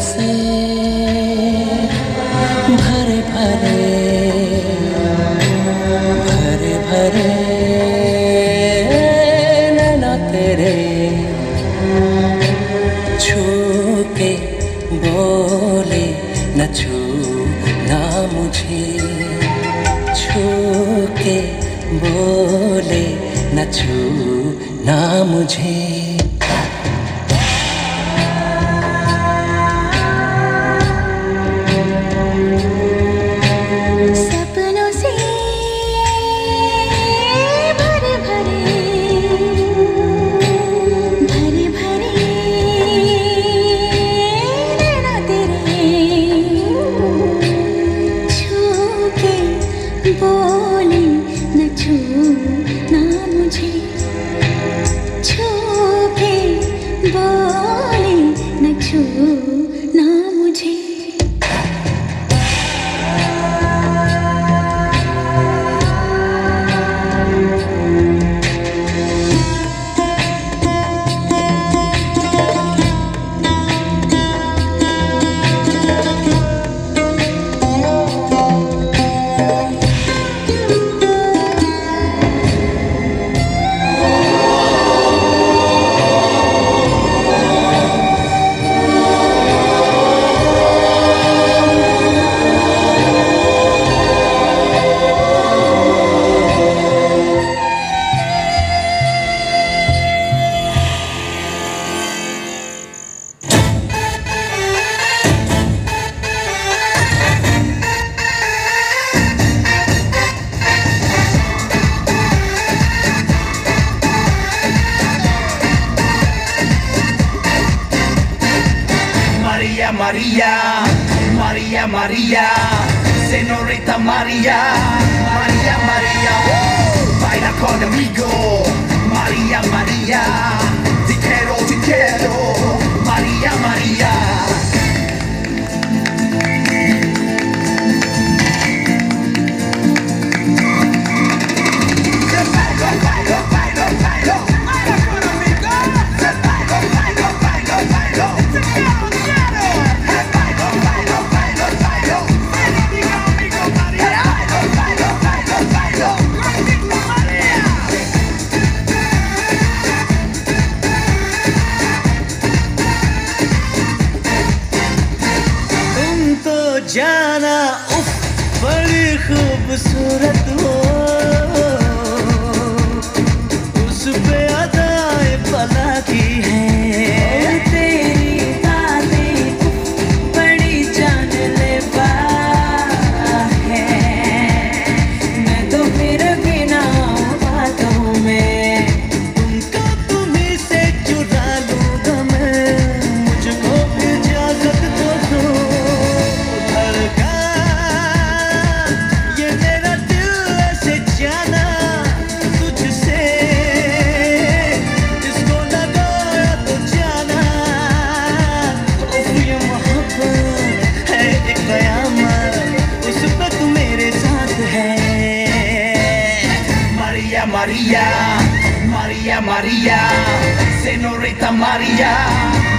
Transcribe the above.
से भरे भरे भरे भरे नैना तेरे छू के बोले न छू ना मुझे छू के बोले न छू ना मुझे। बोले न छू ना मुझे। छू के बोले न छू María, María, María, María, señorita María, María, María, baila conmigo, María, María, जाना उफ बड़ी खूबसूरत हो। María, señorita María.